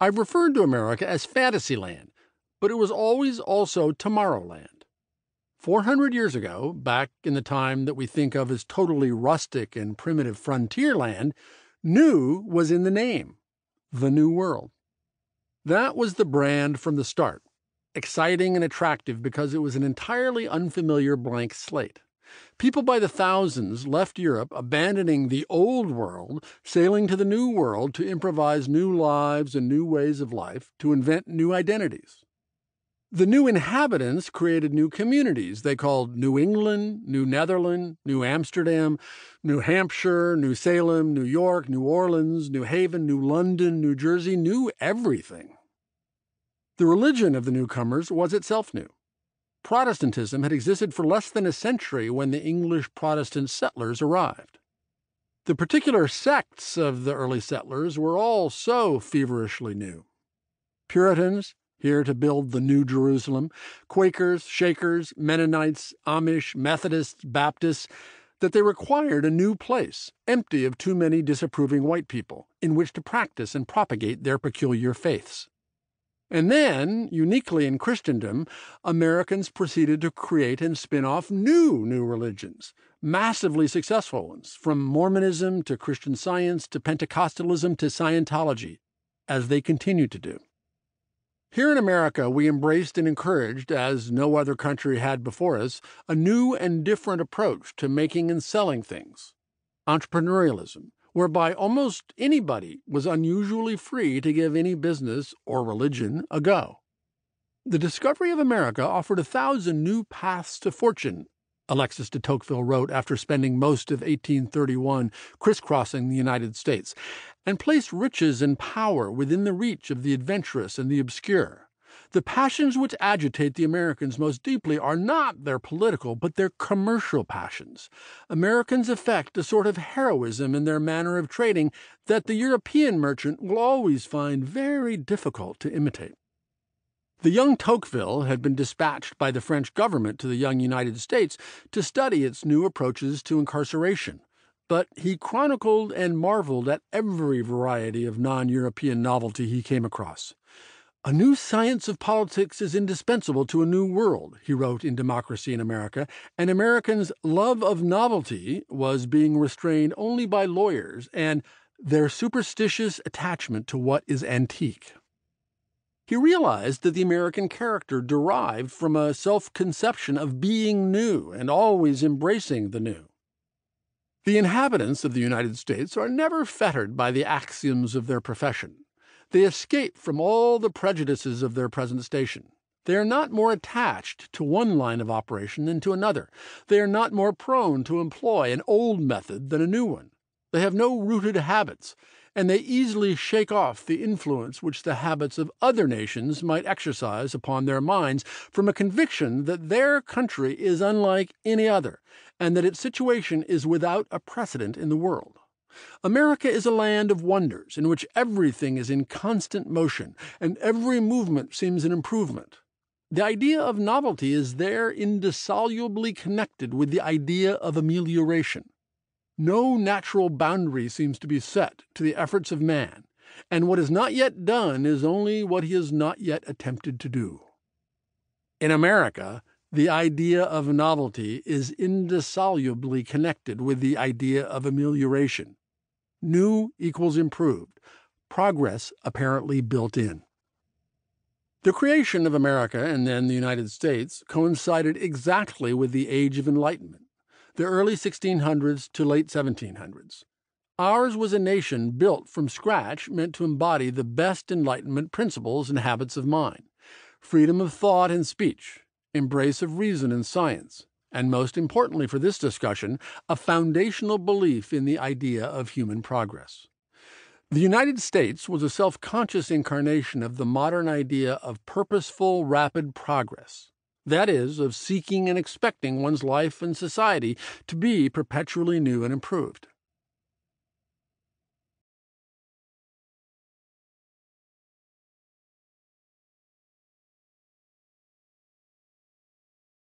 I've referred to America as Fantasyland, but it was always also Tomorrowland. 400 years ago, back in the time that we think of as totally rustic and primitive frontier land, new was in the name the New World. That was the brand from the start, exciting and attractive because it was an entirely unfamiliar blank slate. People by the thousands left Europe, abandoning the old world, sailing to the new world to improvise new lives and new ways of life, to invent new identities. The new inhabitants created new communities they called New England, New Netherland, New Amsterdam, New Hampshire, New Salem, New York, New Orleans, New Haven, New London, New Jersey, new everything. The religion of the newcomers was itself new. Protestantism had existed for less than a century when the English Protestant settlers arrived. The particular sects of the early settlers were all so feverishly new. Puritans, here to build the New Jerusalem, Quakers, Shakers, Mennonites, Amish, Methodists, Baptists, that they required a new place, empty of too many disapproving white people, in which to practice and propagate their peculiar faiths. And then, uniquely in Christendom, Americans proceeded to create and spin off new new religions, massively successful ones, from Mormonism to Christian Science to Pentecostalism to Scientology, as they continue to do. Here in America, we embraced and encouraged, as no other country had before us, a new and different approach to making and selling things entrepreneurialism, whereby almost anybody was unusually free to give any business or religion a go. The discovery of America offered a thousand new paths to fortune, Alexis de Tocqueville wrote after spending most of 1831 crisscrossing the United States, and placed riches and power within the reach of the adventurous and the obscure. The passions which agitate the Americans most deeply are not their political, but their commercial passions. Americans affect a sort of heroism in their manner of trading that the European merchant will always find very difficult to imitate. The young Tocqueville had been dispatched by the French government to the young United States to study its new approaches to incarceration, but he chronicled and marveled at every variety of non European novelty he came across. A new science of politics is indispensable to a new world, he wrote in Democracy in America, and Americans' love of novelty was being restrained only by lawyers and their superstitious attachment to what is antique. He realized that the American character derived from a self conception of being new and always embracing the new. The inhabitants of the United States are never fettered by the axioms of their profession. They escape from all the prejudices of their present station. They are not more attached to one line of operation than to another. They are not more prone to employ an old method than a new one. They have no rooted habits, and they easily shake off the influence which the habits of other nations might exercise upon their minds from a conviction that their country is unlike any other, and that its situation is without a precedent in the world. America is a land of wonders in which everything is in constant motion and every movement seems an improvement. The idea of novelty is there indissolubly connected with the idea of amelioration. No natural boundary seems to be set to the efforts of man, and what is not yet done is only what he has not yet attempted to do. In America, the idea of novelty is indissolubly connected with the idea of amelioration. New equals improved, progress apparently built in. The creation of America and then the United States coincided exactly with the Age of Enlightenment, the early 1600s to late 1700s. Ours was a nation built from scratch meant to embody the best Enlightenment principles and habits of mind freedom of thought and speech, embrace of reason and science, and most importantly for this discussion, a foundational belief in the idea of human progress. The United States was a self conscious incarnation of the modern idea of purposeful, rapid progress. That is, of seeking and expecting one's life and society to be perpetually new and improved.